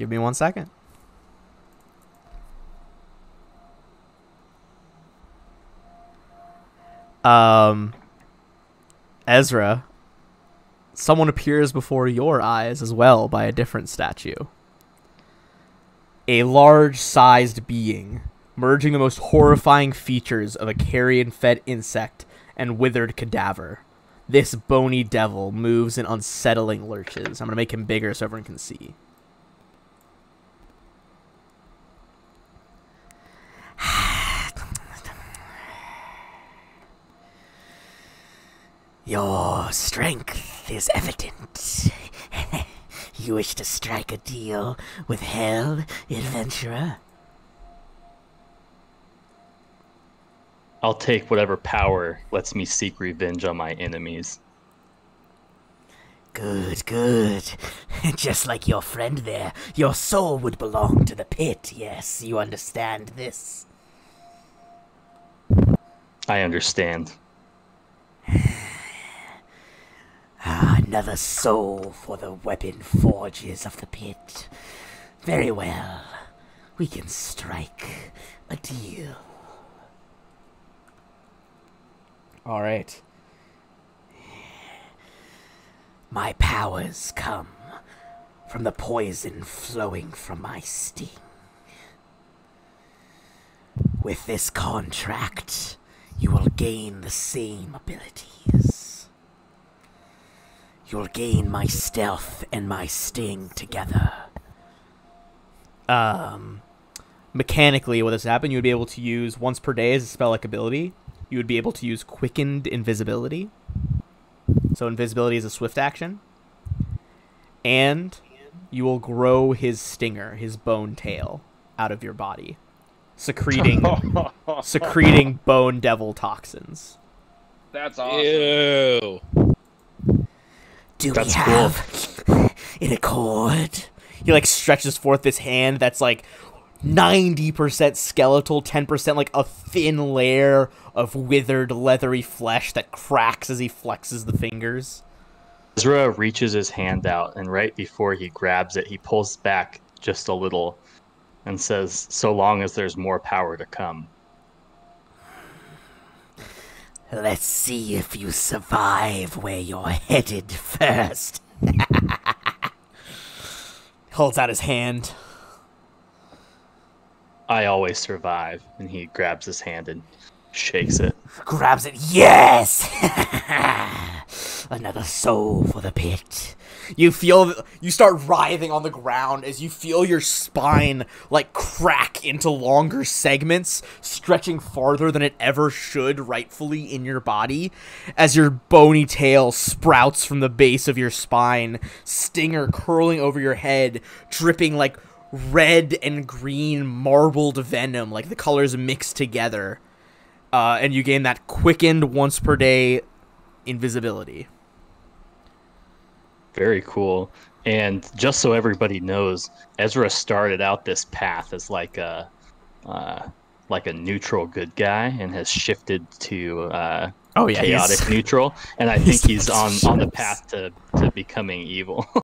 Give me one second. Um, Ezra, someone appears before your eyes as well by a different statue. A large sized being, merging the most horrifying features of a carrion fed insect and withered cadaver. This bony devil moves in unsettling lurches. I'm going to make him bigger so everyone can see. Your strength is evident. you wish to strike a deal with Hell, adventurer? I'll take whatever power lets me seek revenge on my enemies. Good, good. Just like your friend there, your soul would belong to the pit, yes, you understand this. I understand. Another soul for the weapon forges of the pit. Very well. We can strike a deal. All right. My powers come from the poison flowing from my sting. With this contract, you will gain the same abilities. You'll gain my stealth and my sting together. Um, mechanically, what this happened, you would be able to use once per day as a spell like ability. You would be able to use quickened invisibility. So invisibility is a swift action. And you will grow his stinger, his bone tail, out of your body, secreting secreting bone devil toxins. That's awesome. Ew. Do That's we cool. have an accord? He like stretches forth this hand that's like 90% skeletal, 10% like a thin layer of withered leathery flesh that cracks as he flexes the fingers. Ezra reaches his hand out, and right before he grabs it, he pulls back just a little and says, So long as there's more power to come. Let's see if you survive where you're headed first. Holds out his hand. I always survive. And he grabs his hand and shakes it. Grabs it. Yes! Another soul for the pit. You feel you start writhing on the ground as you feel your spine like crack into longer segments, stretching farther than it ever should rightfully in your body as your bony tail sprouts from the base of your spine, stinger curling over your head, dripping like red and green marbled venom, like the colors mixed together. Uh, and you gain that quickened once per day invisibility. Very cool. And just so everybody knows, Ezra started out this path as like a uh, like a neutral good guy and has shifted to uh, Oh yeah, chaotic he's- neutral. And I think he's- he's on on the path to, to becoming evil.